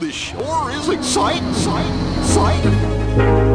The shore is exciting. exciting, exciting.